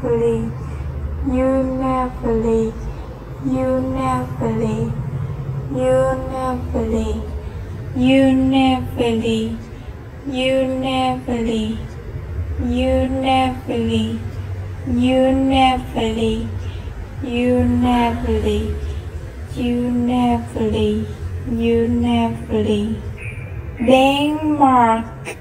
never leave, you never leave, you never leave, you never leave. Denmark